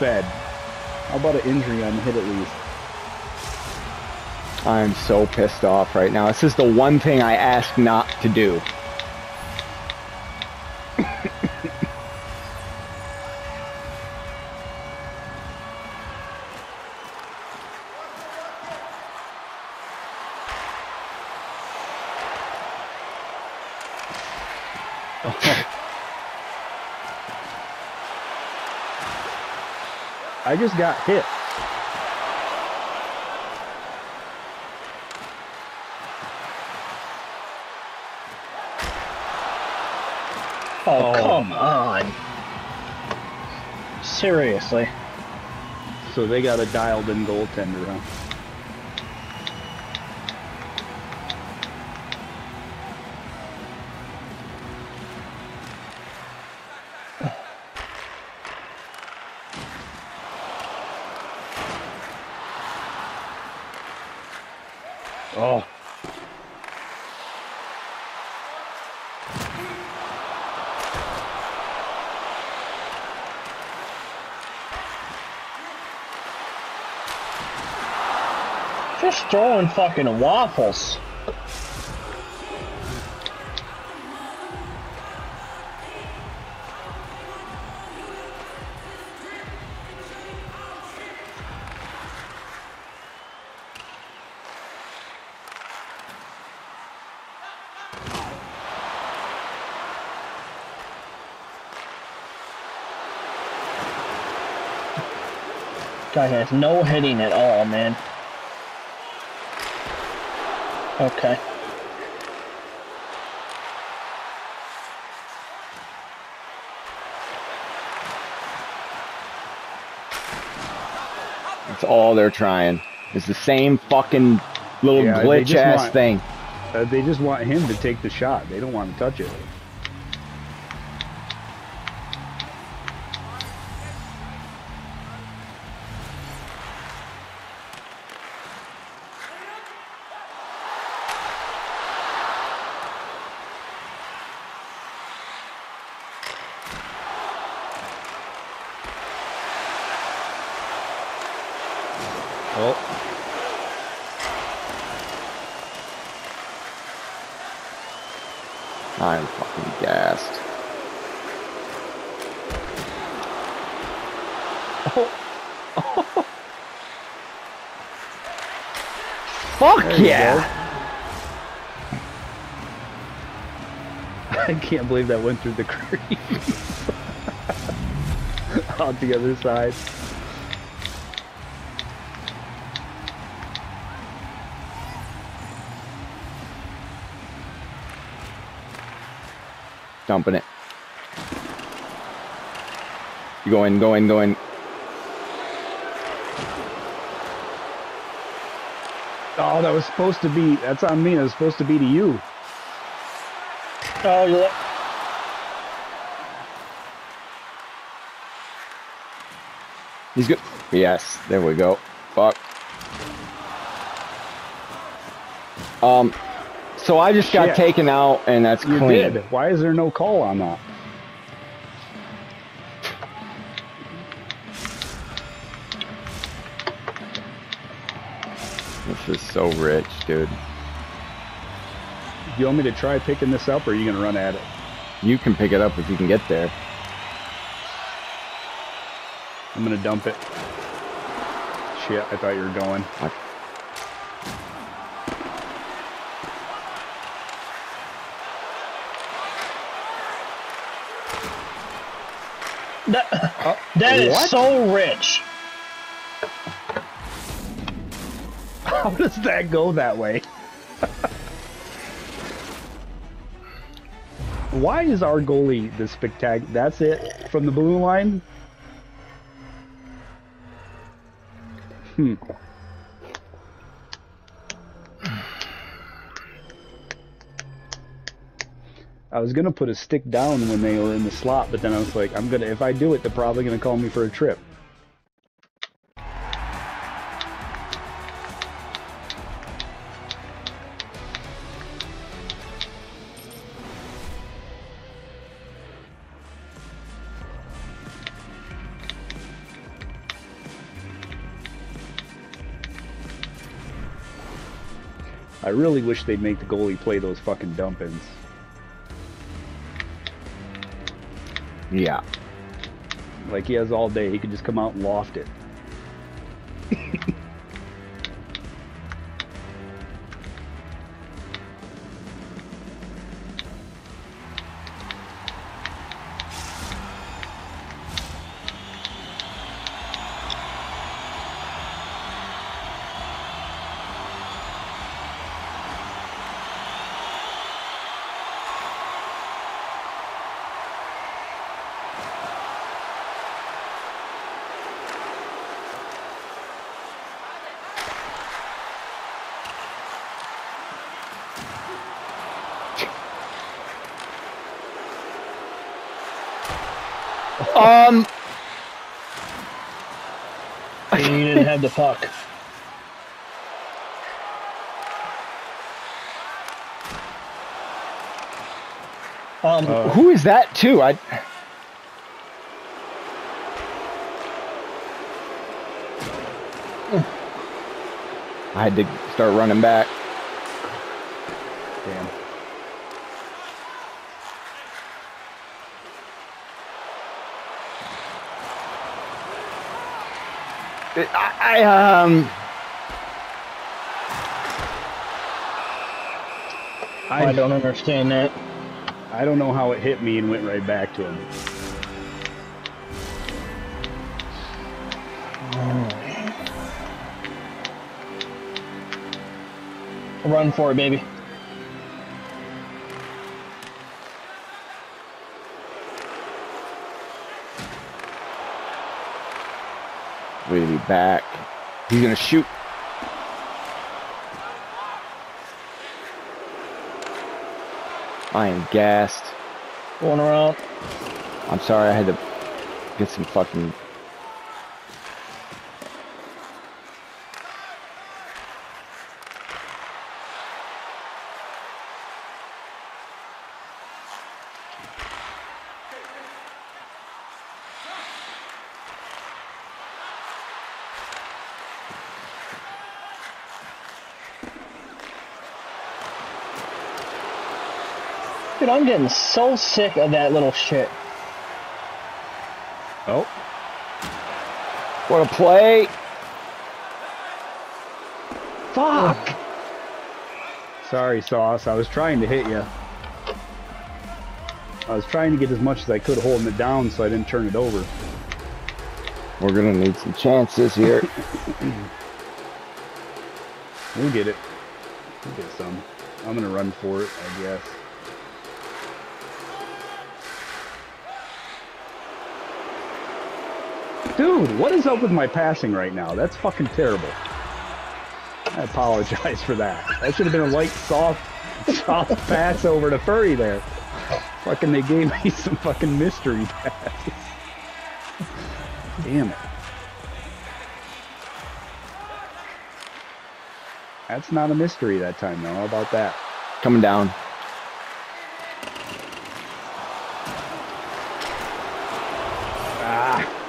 fed. How about an injury on the hit at least? I'm so pissed off right now. This is the one thing I asked not to do. I just got hit. Oh, oh, come on. Seriously. So they got a dialed in goaltender, huh? Oh, Just throwing fucking waffles. Guy has no hitting at all, man. Okay. That's all they're trying. It's the same fucking little Yeah, glitch ass want- thing. uh, they just want him to take the shot. They don't want to touch it. Oh, I'm fucking gassed. Fuck There yeah! I can't believe that went through the crease. Out the other side. Dumping it. Go in, go in, go in. Oh, that was supposed to be. That's on me. That was supposed to be to you. Oh, you look. He's good. Yes, there we go. Fuck. Um, so I just got Shit. taken out, and that's You clean. did. Why is there no call on that? This is so rich, dude. You want me to try picking this up, or are you gonna run at it? You can pick it up if you can get there. I'm gonna dump it. Shit, I thought you were going. I- That, that is so rich. How does that go that way? Why is our goalie the spectacular? That's it from the blue line. Hmm. I was gonna put a stick down when they were in the slot, but then I was like, I'm gonna if I do it, they're probably gonna call me for a trip. I really wish they'd make the goalie play those fucking dump ins. Yeah. Like he has all day. He could just come out and loft it. Um. You didn't have the puck. Um, Uh, Who is that too? I. I had to start running back. I, I um. I I, don't understand that. I don't know how it hit me and went right back to him. Run for it, baby. Really back. He's gonna shoot. I am gassed. Going around. I'm sorry, I had to get some fucking. Dude, I'm getting so sick of that little shit. Oh, What a play! Fuck! sorry, Sauce. I was trying to hit you. I was trying to get as much as I could holding it down so I didn't turn it over. We're gonna need some chances here. We'll get it. We'll get some. I'm gonna run for it, I guess. Dude, what is up with my passing right now? That's fucking terrible. I apologize for that. That should have been a light, soft, soft pass over to Furry there. Fucking, they gave me some fucking mystery passes. Damn it. That's not a mystery that time, though. How about that? Coming down. Ah,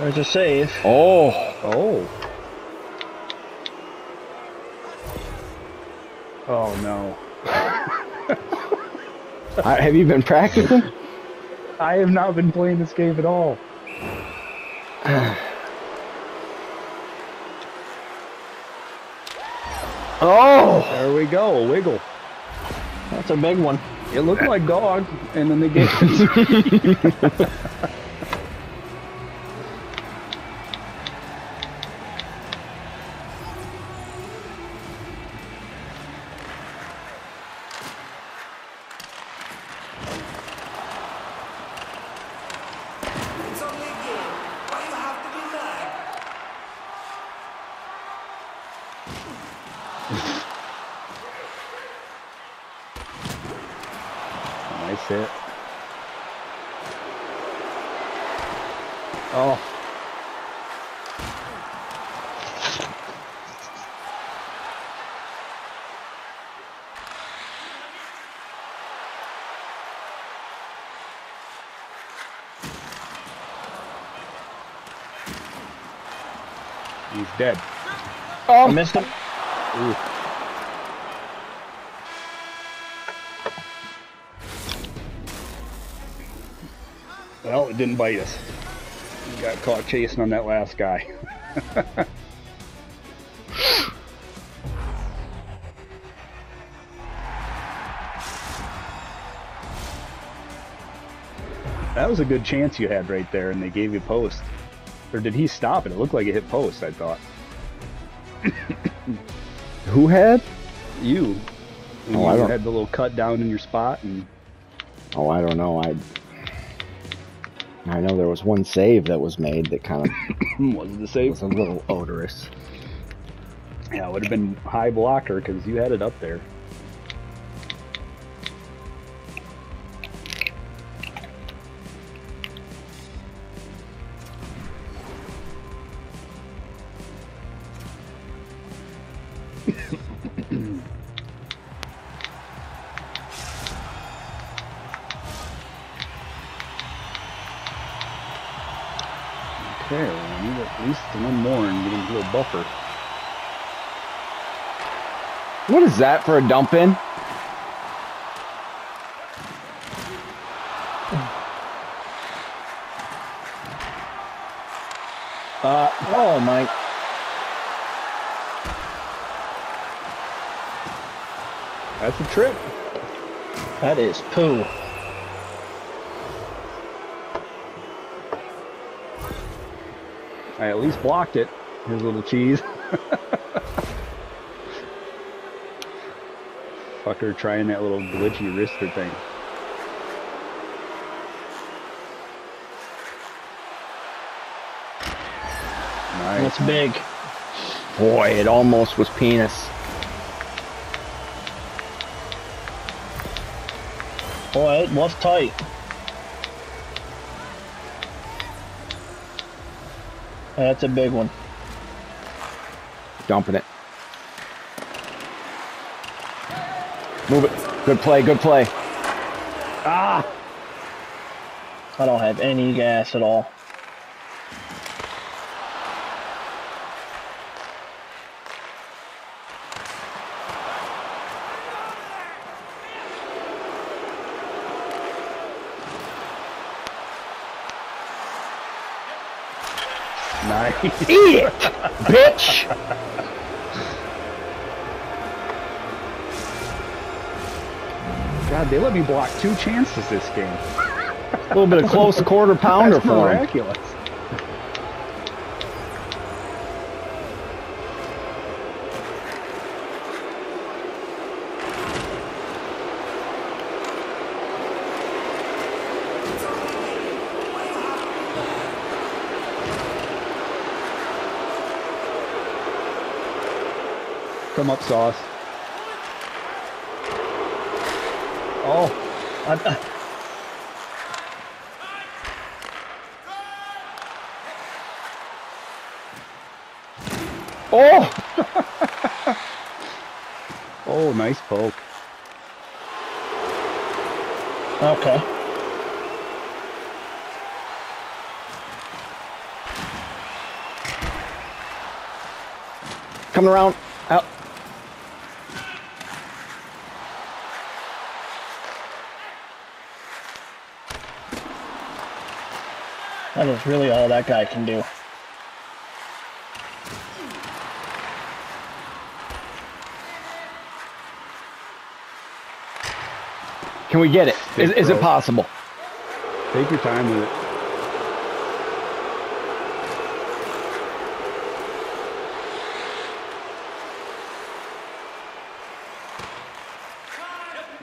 There's a save. Oh, oh. Oh no. I, have you been practicing? I have not been playing this game at all. Oh, There we go, a wiggle. That's a big one. It looked like dog, and then they gave it. He's dead. Oh, I missed him. Ooh. Well, it didn't bite us. We got caught chasing on that last guy. that was a good chance you had right there, and they gave you post. Or did he stop it? It looked like it hit post, I thought. Who had? You. Oh, I you don't- had the little cut down in your spot, and Oh, I don't know. I I know there was one save that was made that kind of was the save? was a little odorous. Yeah, it would have been high blocker because you had it up there. At least one more and get into a little buffer. What is that for a dump in? Uh, oh my. That's a trip. That is poo. I at least blocked it. His little cheese. Fucker trying that little glitchy wrister thing. Nice. That's big. Boy, it almost was penis. Boy, it was tight. That's a big one. Dumping it. Move it. Good play, good play. Ah! I don't have any gas at all. Nice. Eat it, bitch! God, they let me block two chances this game. A little bit of close quarter pounder That's for him. Come up, sauce. Oh, I, I- Oh! Oh, nice poke. okay. Coming around. Out. That is really all that guy can do. Can we get it? Is, is it possible? Take your time with it.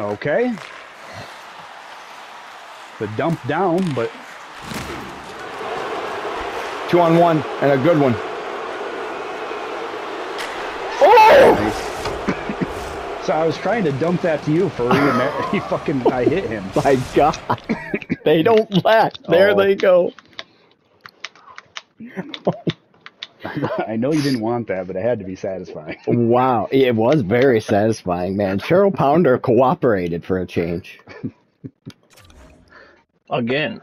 Okay. The dump down, but Two on one and a good one. Oh! so I was trying to dump that to you, Furry, and that, he fucking I hit him. My God. they don't let. There Oh. they go. I know you didn't want that, but it had to be satisfying. Wow. It was very satisfying, man. Cheryl Pounder cooperated for a change. Again.